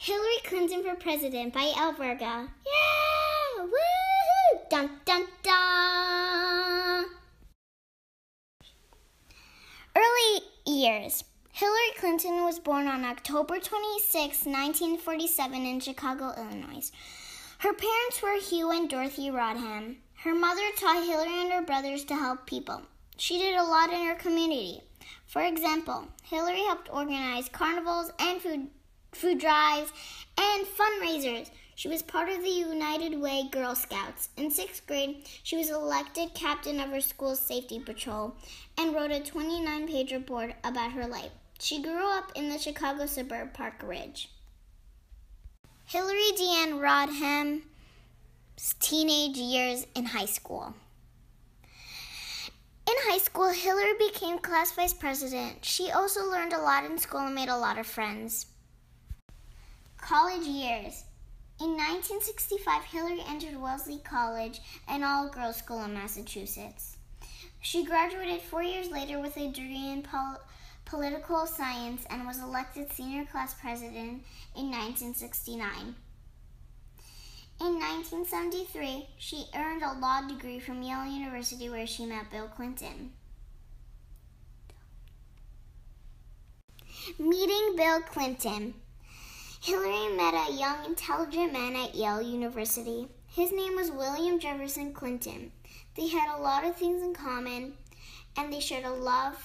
Hillary Clinton for President by Yael Varga. Yeah! Woohoo! Dun dun dun! Early years. Hillary Clinton was born on October 26, 1947, in Chicago, Illinois. Her parents were Hugh and Dorothy Rodham. Her mother taught Hillary and her brothers to help people. She did a lot in her community. For example, Hillary helped organize carnivals and food, food drives and fundraisers. She was part of the United Way Girl Scouts. In sixth grade, she was elected captain of her school's safety patrol and wrote a 29 page report about her life. She grew up in the Chicago suburb Park Ridge. Hillary Diane Rodham's teenage years in high school. In high school, Hillary became class vice president. She also learned a lot in school and made a lot of friends. College years. In 1965, Hillary entered Wellesley College, an all girls school in Massachusetts. She graduated four years later with a degree in pol- political science and was elected senior class president in 1969. In 1973, she earned a law degree from Yale University where she met Bill Clinton. Meeting Bill Clinton. Hillary met a young, intelligent man at Yale University. His name was William Jefferson Clinton. They had a lot of things in common, and they shared a love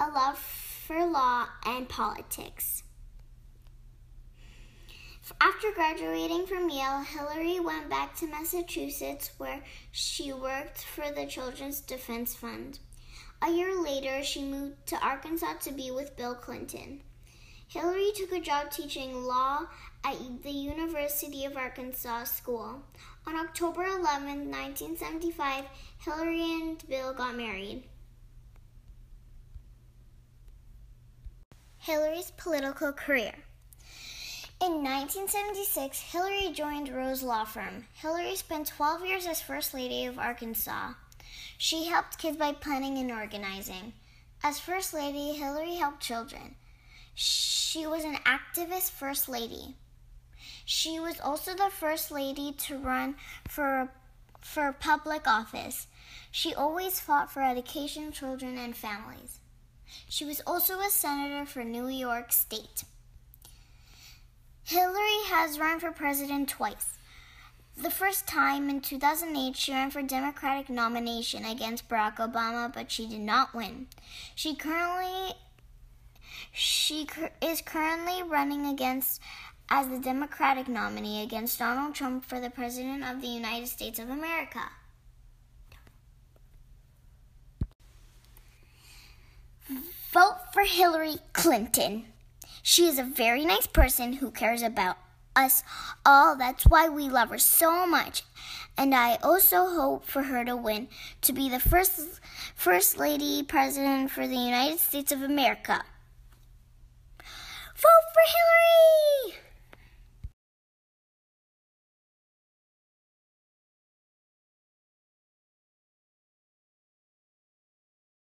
a love for law and politics. After graduating from Yale, Hillary went back to Massachusetts where she worked for the Children's Defense Fund. A year later, she moved to Arkansas to be with Bill Clinton. Hillary took a job teaching law at the University of Arkansas School. On October 11, 1975, Hillary and Bill got married. Hillary's political career. In 1976, Hillary joined Rose Law Firm. Hillary spent 12 years as First Lady of Arkansas. She helped kids by planning and organizing. As First Lady, Hillary helped children. She was an activist First Lady. She was also the First Lady to run for, for public office. She always fought for education, children, and families. She was also a senator for New York State. Hillary has run for president twice. The first time in 2008, she ran for Democratic nomination against Barack Obama, but she did not win. She currently she is currently running against as the Democratic nominee against Donald Trump for the President of the United States of America. Vote for Hillary Clinton. She is a very nice person who cares about us all. That's why we love her so much. And I also hope for her to win to be the first first lady president for the United States of America. Vote for Hillary!